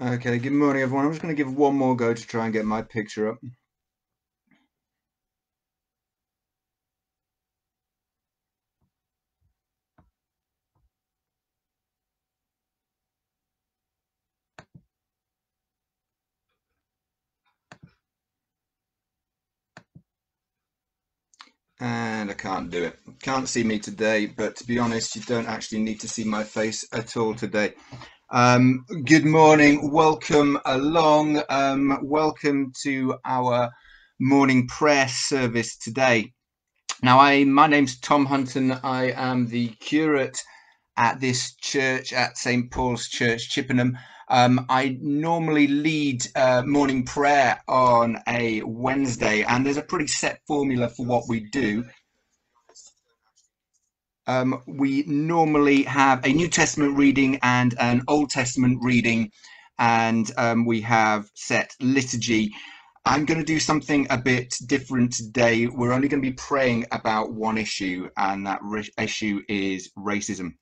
Okay, good morning everyone. I'm just going to give one more go to try and get my picture up. And I can't do it. Can't see me today, but to be honest, you don't actually need to see my face at all today. Um, good morning, welcome along, um, welcome to our morning prayer service today. Now, I my name's Tom Hunton. I am the curate at this church at St Paul's Church, Chippenham. Um, I normally lead uh, morning prayer on a Wednesday, and there's a pretty set formula for what we do. Um, we normally have a New Testament reading and an Old Testament reading, and um, we have set liturgy. I'm going to do something a bit different today. We're only going to be praying about one issue, and that issue is racism.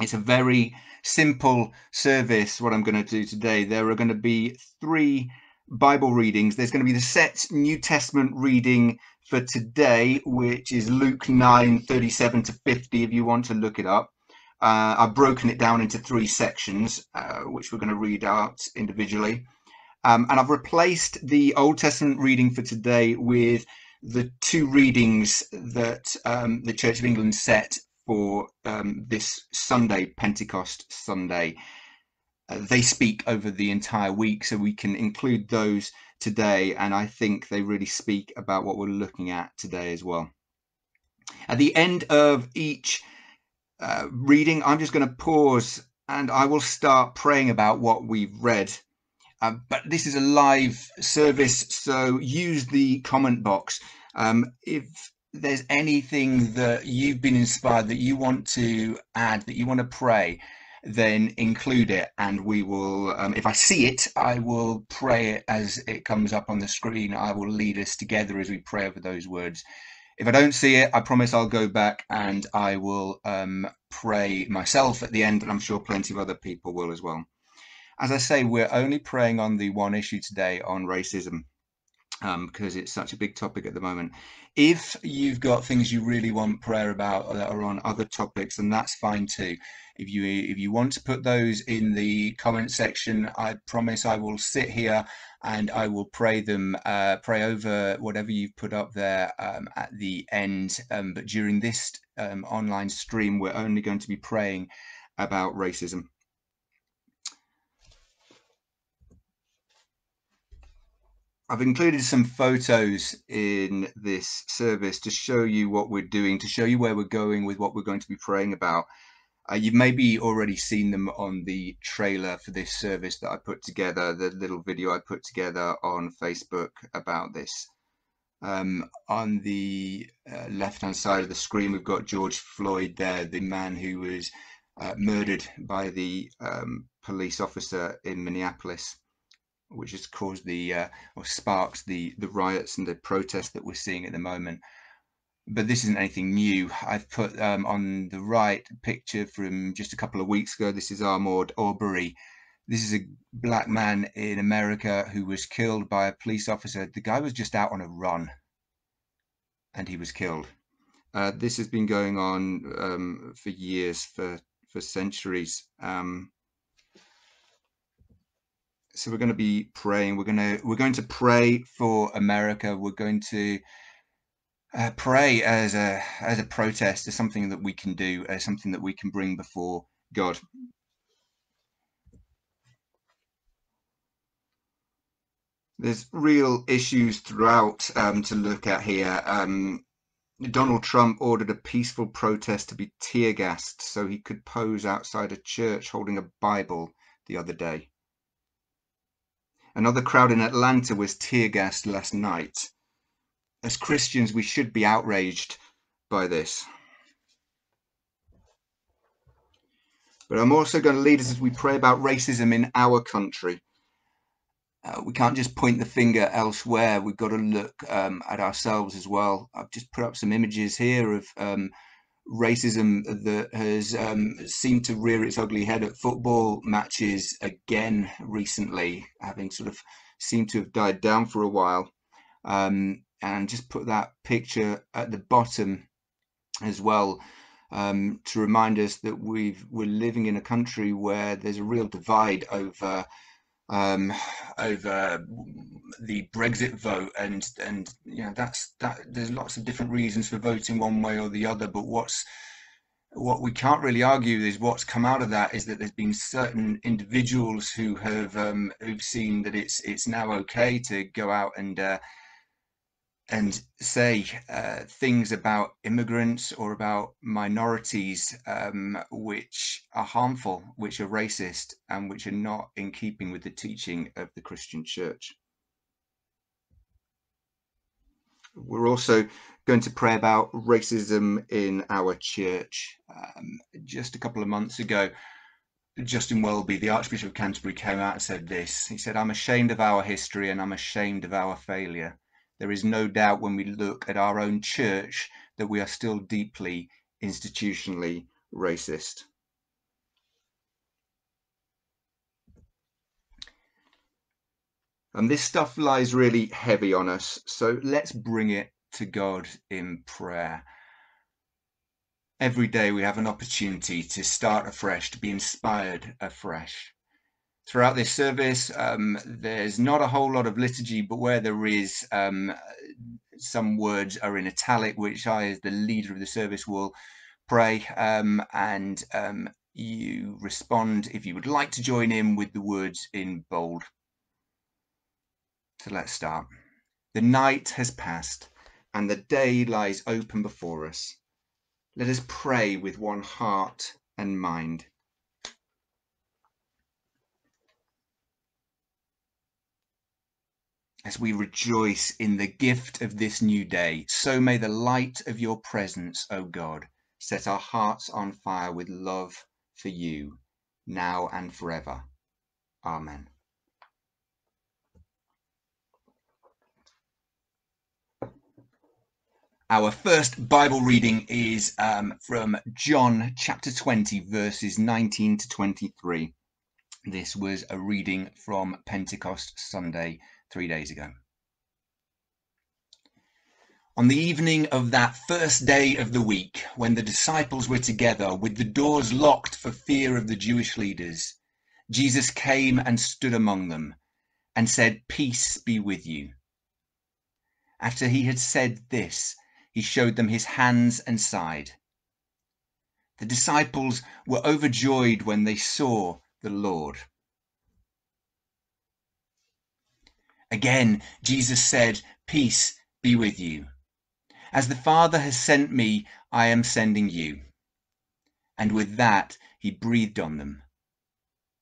It's a very simple service, what I'm going to do today. There are going to be three Bible readings. There's going to be the set New Testament reading for today, which is Luke 9 37 to 50, if you want to look it up. Uh, I've broken it down into three sections, uh, which we're going to read out individually. Um, and I've replaced the Old Testament reading for today with the two readings that um, the Church of England set for um, this Sunday, Pentecost Sunday. Uh, they speak over the entire week, so we can include those today. And I think they really speak about what we're looking at today as well. At the end of each uh, reading, I'm just going to pause and I will start praying about what we've read. Uh, but this is a live service, so use the comment box. Um, if there's anything that you've been inspired that you want to add, that you want to pray, then include it and we will um, if i see it i will pray it as it comes up on the screen. I will lead us together as we pray over those words. If i don't see it i promise i'll go back and i will um, pray myself at the end and i'm sure plenty of other people will as well. As i say we're only praying on the one issue today on racism um, because it's such a big topic at the moment. If you've got things you really want prayer about that are on other topics, then that's fine too. If you if you want to put those in the comment section, I promise I will sit here and I will pray them, uh, pray over whatever you've put up there um, at the end. Um, but during this um, online stream, we're only going to be praying about racism. I've included some photos in this service to show you what we're doing, to show you where we're going with what we're going to be praying about. Uh, you've maybe already seen them on the trailer for this service that I put together, the little video I put together on Facebook about this. Um, on the uh, left hand side of the screen, we've got George Floyd there, the man who was uh, murdered by the um, police officer in Minneapolis which has caused the uh, or sparked the the riots and the protests that we're seeing at the moment. But this isn't anything new. I've put um, on the right picture from just a couple of weeks ago. This is Ahmaud Arbery. This is a black man in America who was killed by a police officer. The guy was just out on a run, and he was killed. Uh, this has been going on um, for years, for for centuries. Um, so we're going to be praying. We're going to we're going to pray for america. We're going to uh, pray as a as a protest as something that we can do as something that we can bring before god. There's real issues throughout um, to look at here. Um, Donald Trump ordered a peaceful protest to be tear gassed so he could pose outside a church holding a Bible the other day. Another crowd in Atlanta was tear gassed last night. As Christians, we should be outraged by this. But I'm also going to lead us as we pray about racism in our country. Uh, we can't just point the finger elsewhere. We've got to look um, at ourselves as well. I've just put up some images here of um, racism that has um, seemed to rear its ugly head at football matches again recently, having sort of seemed to have died down for a while. Um, and just put that picture at the bottom as well um, to remind us that we've we're living in a country where there's a real divide over um, over the Brexit vote, and and you know that's that. There's lots of different reasons for voting one way or the other, but what's what we can't really argue is what's come out of that is that there's been certain individuals who have um, who've seen that it's it's now okay to go out and uh, and say uh, things about immigrants or about minorities um, which are harmful, which are racist, and which are not in keeping with the teaching of the Christian church. We're also going to pray about racism in our church. Um, just a couple of months ago, Justin Welby, the Archbishop of Canterbury, came out and said this. He said, I'm ashamed of our history and I'm ashamed of our failure there is no doubt when we look at our own church that we are still deeply institutionally racist. And this stuff lies really heavy on us, so let's bring it to God in prayer. Every day we have an opportunity to start afresh, to be inspired afresh throughout this service. Um, there's not a whole lot of liturgy, but where there is, um, some words are in italic, which I, as the leader of the service, will pray. Um, and um, you respond if you would like to join in with the words in bold. So let's start. The night has passed and the day lies open before us. Let us pray with one heart and mind. As we rejoice in the gift of this new day, so may the light of your presence, O God, set our hearts on fire with love for you, now and forever. Amen. Our first Bible reading is um, from John chapter 20, verses 19 to 23. This was a reading from Pentecost Sunday three days ago. On the evening of that first day of the week, when the disciples were together with the doors locked for fear of the Jewish leaders, Jesus came and stood among them and said, Peace be with you. After he had said this, he showed them his hands and side. The disciples were overjoyed when they saw the Lord. Again, Jesus said, Peace be with you. As the Father has sent me, I am sending you. And with that, he breathed on them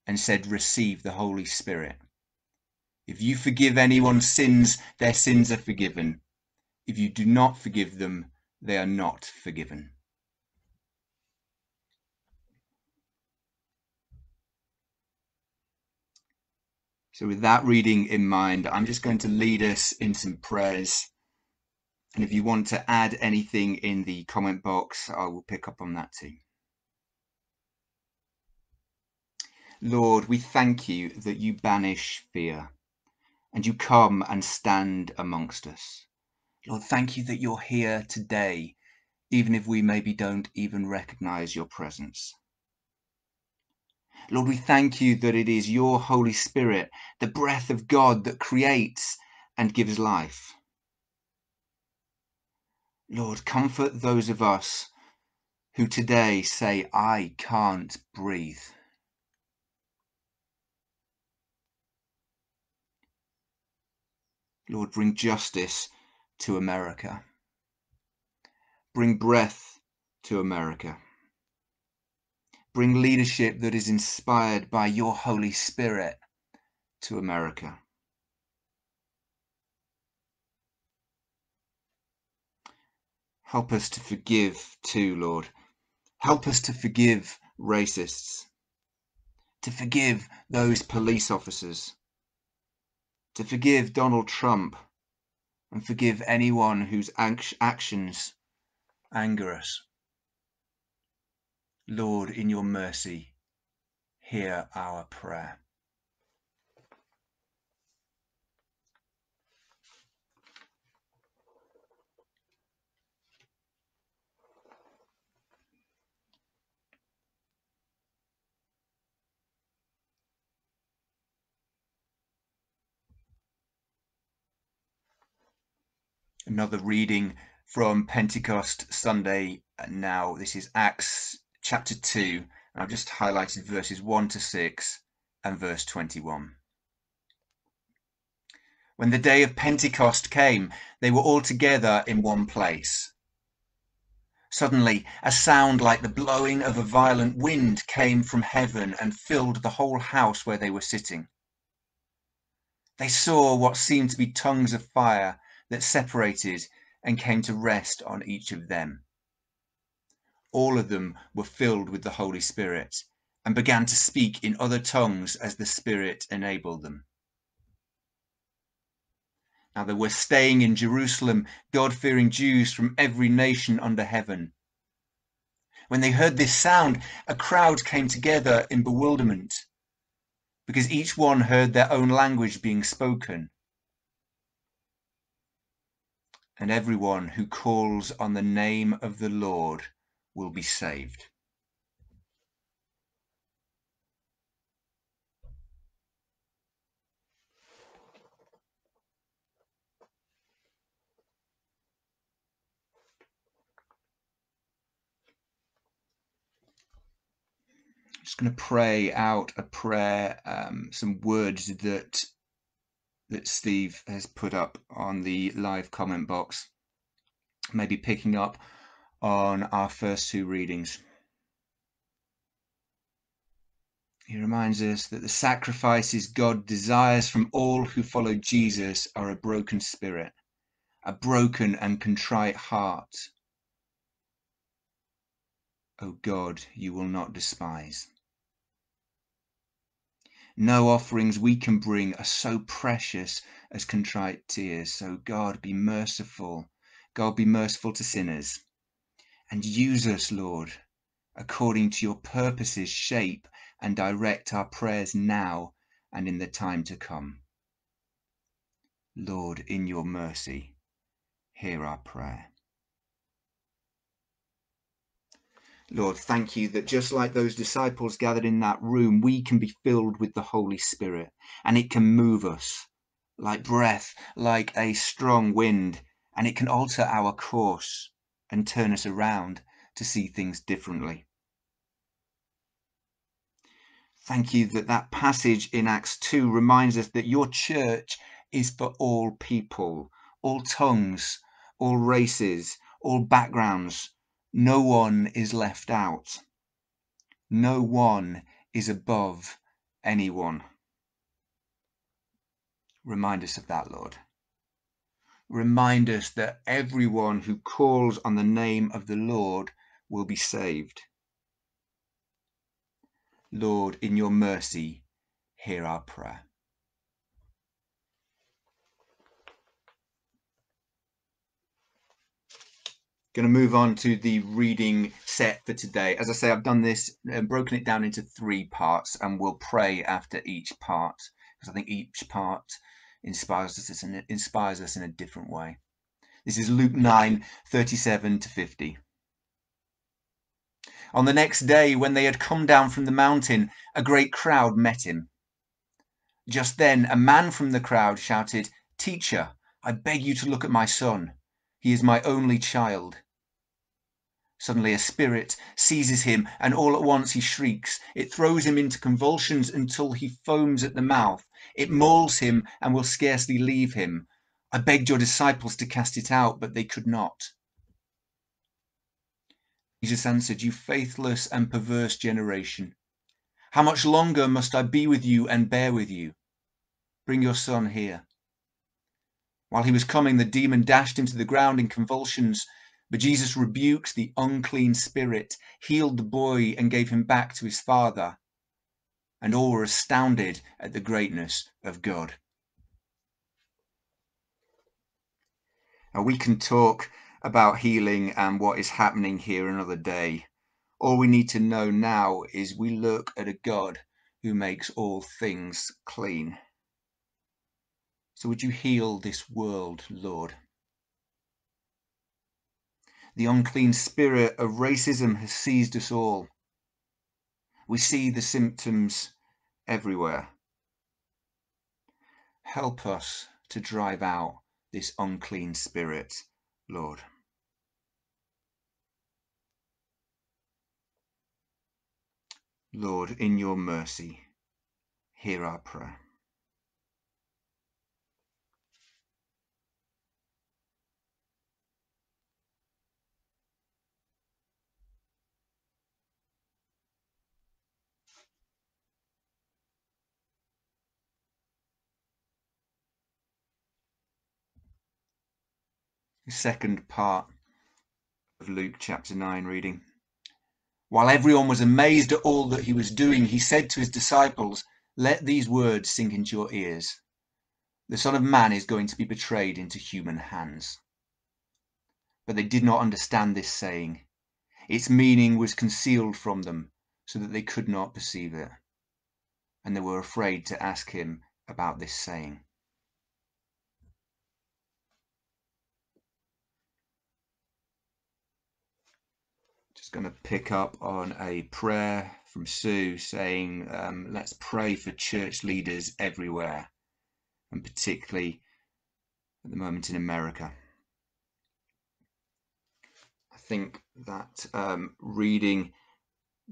and said, Receive the Holy Spirit. If you forgive anyone's sins, their sins are forgiven. If you do not forgive them, they are not forgiven. So, with that reading in mind, I'm just going to lead us in some prayers. And if you want to add anything in the comment box, I will pick up on that too. Lord, we thank you that you banish fear and you come and stand amongst us. Lord, thank you that you're here today, even if we maybe don't even recognize your presence. Lord, we thank you that it is your Holy Spirit, the breath of God that creates and gives life. Lord, comfort those of us who today say, I can't breathe. Lord, bring justice to America. Bring breath to America. Bring leadership that is inspired by your Holy Spirit to America. Help us to forgive too, Lord. Help us to forgive racists, to forgive those police officers, to forgive Donald Trump, and forgive anyone whose actions anger us. Lord, in your mercy, hear our prayer. Another reading from Pentecost Sunday now. This is Acts chapter 2. And I've just highlighted verses 1 to 6 and verse 21. When the day of Pentecost came, they were all together in one place. Suddenly, a sound like the blowing of a violent wind came from heaven and filled the whole house where they were sitting. They saw what seemed to be tongues of fire that separated and came to rest on each of them. All of them were filled with the Holy Spirit and began to speak in other tongues as the Spirit enabled them. Now there were staying in Jerusalem God fearing Jews from every nation under heaven. When they heard this sound, a crowd came together in bewilderment because each one heard their own language being spoken and everyone who calls on the name of the Lord will be saved. Just going to pray out a prayer, um, some words that that Steve has put up on the live comment box, maybe picking up on our first two readings. He reminds us that the sacrifices God desires from all who follow Jesus are a broken spirit, a broken and contrite heart. O God, you will not despise. No offerings we can bring are so precious as contrite tears. So, God, be merciful. God, be merciful to sinners. And use us, Lord, according to your purposes, shape and direct our prayers now and in the time to come. Lord, in your mercy, hear our prayer. Lord, thank you that just like those disciples gathered in that room, we can be filled with the Holy Spirit and it can move us like breath, like a strong wind, and it can alter our course and turn us around to see things differently. Thank you that that passage in Acts 2 reminds us that your church is for all people, all tongues, all races, all backgrounds, no one is left out. No one is above anyone. Remind us of that, Lord. Remind us that everyone who calls on the name of the Lord will be saved. Lord, in your mercy, hear our prayer. going to move on to the reading set for today. As I say, I've done this and uh, broken it down into three parts, and we'll pray after each part because I think each part inspires us in, inspires us in a different way. This is Luke 9 37 to 50. On the next day, when they had come down from the mountain, a great crowd met him. Just then, a man from the crowd shouted, Teacher, I beg you to look at my son. He is my only child. Suddenly a spirit seizes him, and all at once he shrieks. It throws him into convulsions until he foams at the mouth. It mauls him and will scarcely leave him. I begged your disciples to cast it out, but they could not. Jesus answered, You faithless and perverse generation, how much longer must I be with you and bear with you? Bring your son here. While he was coming, the demon dashed him to the ground in convulsions. But Jesus rebuked the unclean spirit, healed the boy, and gave him back to his father. And all were astounded at the greatness of God. Now, we can talk about healing and what is happening here another day. All we need to know now is we look at a God who makes all things clean. So would you heal this world, Lord? The unclean spirit of racism has seized us all. We see the symptoms everywhere. Help us to drive out this unclean spirit, Lord. Lord, in your mercy, hear our prayer. Second part of Luke chapter 9 reading. While everyone was amazed at all that he was doing, he said to his disciples, Let these words sink into your ears. The Son of Man is going to be betrayed into human hands. But they did not understand this saying. Its meaning was concealed from them, so that they could not perceive it. And they were afraid to ask him about this saying. Going to pick up on a prayer from Sue saying, um, let's pray for church leaders everywhere, and particularly at the moment in America. I think that um, reading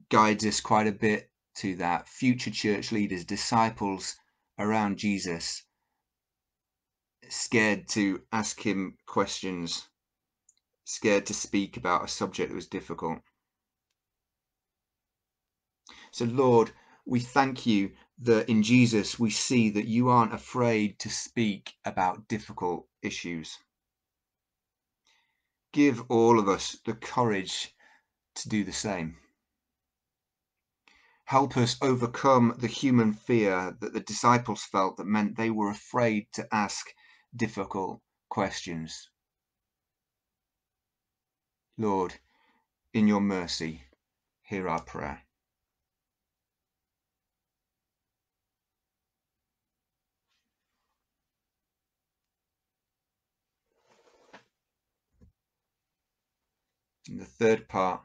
guides us quite a bit to that. Future church leaders, disciples around Jesus, scared to ask him questions scared to speak about a subject that was difficult. So, Lord, we thank you that in Jesus we see that you aren't afraid to speak about difficult issues. Give all of us the courage to do the same. Help us overcome the human fear that the disciples felt that meant they were afraid to ask difficult questions. Lord, in your mercy, hear our prayer. In the third part,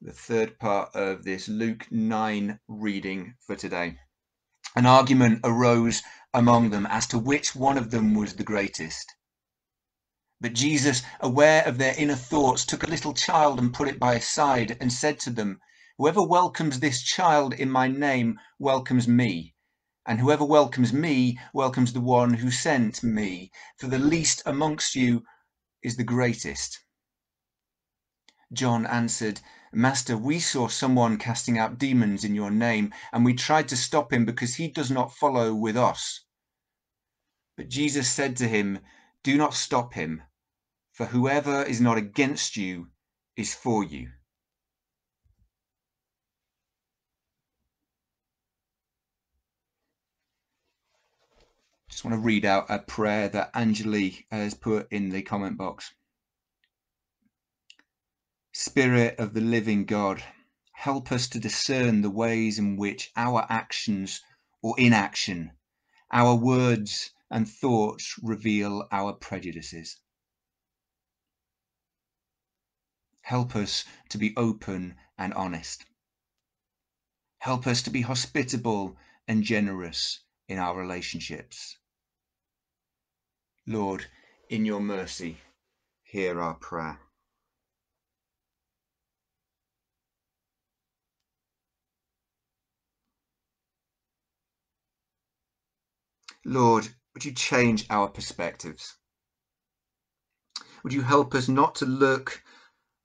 the third part of this Luke 9 reading for today. An argument arose among them as to which one of them was the greatest. But Jesus, aware of their inner thoughts, took a little child and put it by his side and said to them, Whoever welcomes this child in my name welcomes me. And whoever welcomes me welcomes the one who sent me. For the least amongst you is the greatest. John answered, Master, we saw someone casting out demons in your name, and we tried to stop him because he does not follow with us. But Jesus said to him, Do not stop him for whoever is not against you is for you. Just want to read out a prayer that Angeli has put in the comment box. Spirit of the living God, help us to discern the ways in which our actions or inaction, our words and thoughts reveal our prejudices. Help us to be open and honest. Help us to be hospitable and generous in our relationships. Lord, in your mercy, hear our prayer. Lord, would you change our perspectives? Would you help us not to look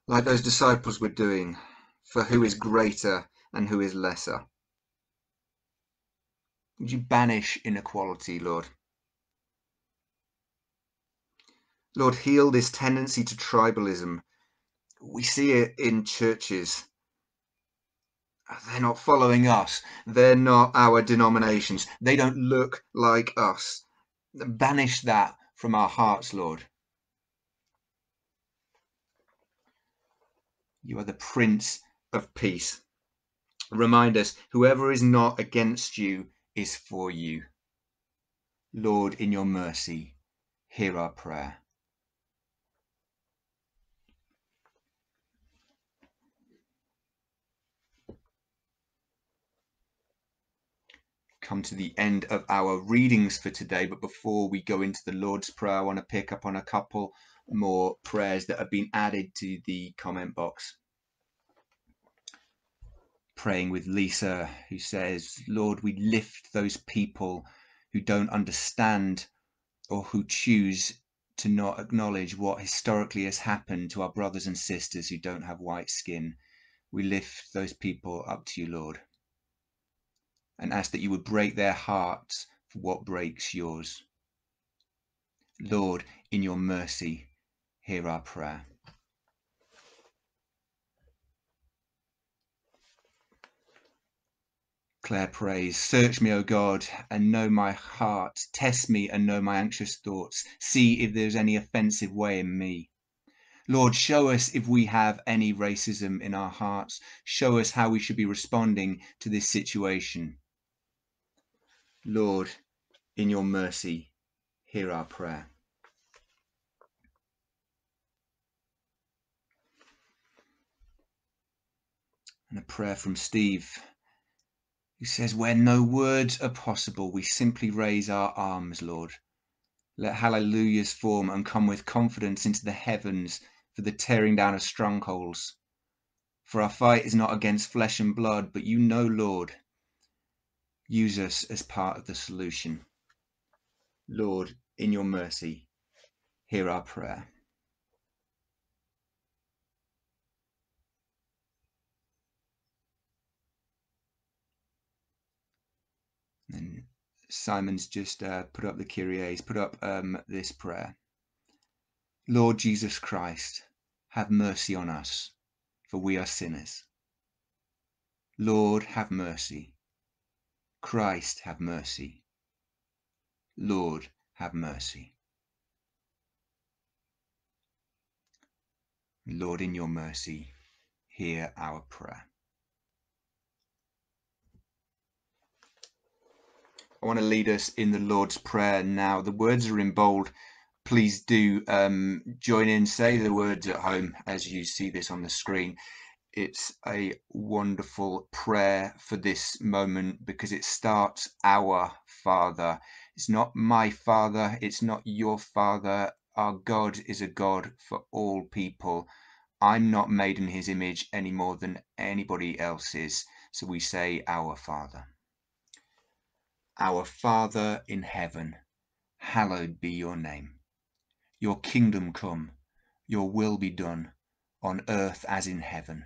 like those disciples were doing, for who is greater and who is lesser. Would you banish inequality, Lord? Lord, heal this tendency to tribalism. We see it in churches. They're not following us. They're not our denominations. They don't look like us. Banish that from our hearts, Lord. You are the Prince of peace. Remind us whoever is not against you is for you. Lord, in your mercy, hear our prayer. Come to the end of our readings for today. But before we go into the Lord's Prayer, I want to pick up on a couple more prayers that have been added to the comment box. Praying with Lisa, who says, Lord, we lift those people who don't understand or who choose to not acknowledge what historically has happened to our brothers and sisters who don't have white skin. We lift those people up to you, Lord and ask that you would break their hearts for what breaks yours. Lord, in your mercy, hear our prayer. Claire prays, Search me, O God, and know my heart. Test me and know my anxious thoughts. See if there's any offensive way in me. Lord, show us if we have any racism in our hearts. Show us how we should be responding to this situation. Lord, in your mercy, hear our prayer. And a prayer from Steve, who says, Where no words are possible, we simply raise our arms, Lord. Let hallelujahs form and come with confidence into the heavens for the tearing down of strongholds. For our fight is not against flesh and blood, but you know, Lord, Use us as part of the solution. Lord, in your mercy, hear our prayer. And Simon's just uh, put up the Kyrie, put up um, this prayer. Lord Jesus Christ, have mercy on us, for we are sinners. Lord, have mercy Christ, have mercy. Lord, have mercy. Lord, in your mercy, hear our prayer. I want to lead us in the Lord's Prayer now. The words are in bold. Please do um, join in, say the words at home as you see this on the screen it's a wonderful prayer for this moment because it starts our Father. It's not my Father, it's not your Father. Our God is a God for all people. I'm not made in his image any more than anybody else is. So we say, Our Father. Our Father in heaven, hallowed be your name. Your kingdom come, your will be done, on earth as in heaven.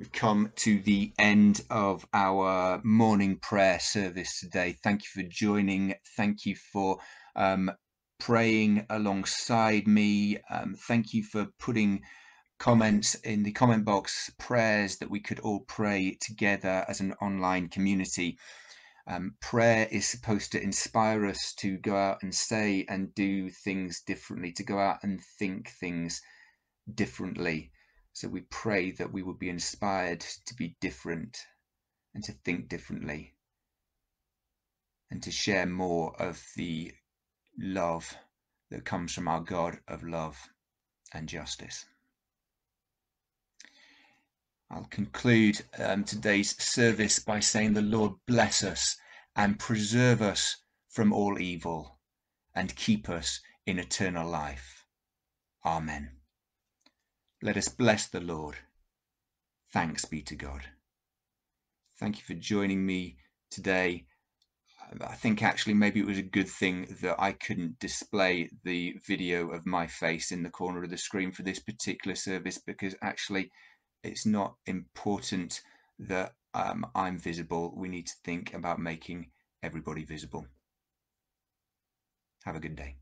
We've come to the end of our morning prayer service today. Thank you for joining. Thank you for um, praying alongside me. Um, thank you for putting comments in the comment box, prayers that we could all pray together as an online community. Um, prayer is supposed to inspire us to go out and say and do things differently, to go out and think things differently. So we pray that we would be inspired to be different and to think differently and to share more of the love that comes from our God of love and justice. I'll conclude um, today's service by saying the Lord bless us and preserve us from all evil and keep us in eternal life. Amen. Let us bless the Lord. Thanks be to God. Thank you for joining me today. I think actually maybe it was a good thing that I couldn't display the video of my face in the corner of the screen for this particular service because actually it's not important that um, I'm visible. We need to think about making everybody visible. Have a good day.